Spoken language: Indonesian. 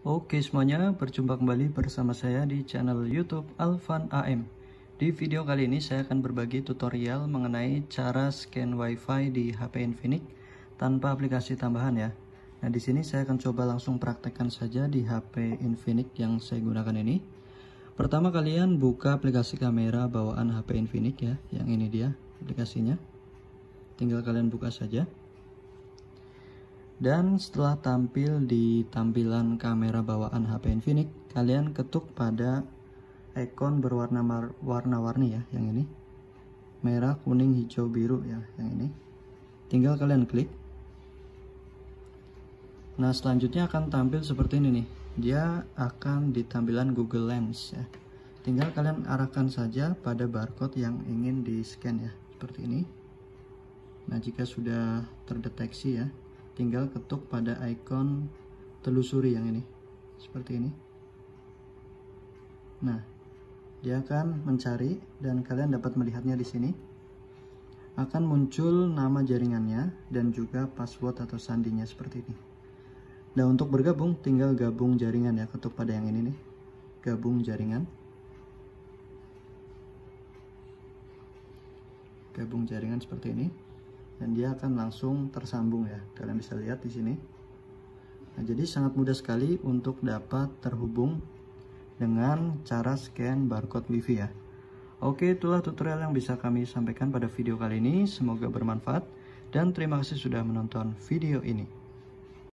Oke semuanya, berjumpa kembali bersama saya di channel YouTube Alvan AM. Di video kali ini saya akan berbagi tutorial mengenai cara scan WiFi di HP Infinix tanpa aplikasi tambahan ya. Nah di sini saya akan coba langsung praktekkan saja di HP Infinix yang saya gunakan ini. Pertama kalian buka aplikasi kamera bawaan HP Infinix ya, yang ini dia aplikasinya. Tinggal kalian buka saja dan setelah tampil di tampilan kamera bawaan HP Infinix kalian ketuk pada ikon berwarna warna-warni ya yang ini. Merah kuning hijau biru ya yang ini. Tinggal kalian klik. Nah selanjutnya akan tampil seperti ini nih. Dia akan di tampilan Google Lens ya. Tinggal kalian arahkan saja pada barcode yang ingin di scan ya seperti ini. Nah jika sudah terdeteksi ya tinggal ketuk pada icon telusuri yang ini. Seperti ini. Nah dia akan mencari dan kalian dapat melihatnya di sini. Akan muncul nama jaringannya dan juga password atau sandinya seperti ini. Nah untuk bergabung tinggal gabung jaringan ya. Ketuk pada yang ini nih. Gabung jaringan. Gabung jaringan seperti ini dan dia akan langsung tersambung ya. Kalian bisa lihat di sini. Nah, jadi sangat mudah sekali untuk dapat terhubung dengan cara scan barcode wifi ya. Oke itulah tutorial yang bisa kami sampaikan pada video kali ini. Semoga bermanfaat. Dan terima kasih sudah menonton video ini